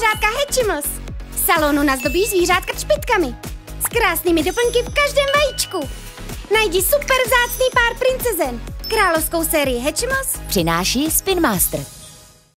zvířátka Hatchimals. V salonu nazdobíš zvířátka třpitkami. S krásnými doplňky v každém vajíčku. Najdi super vzácný pár princezen. Královskou sérii Hatchimals Přináší Spin Master.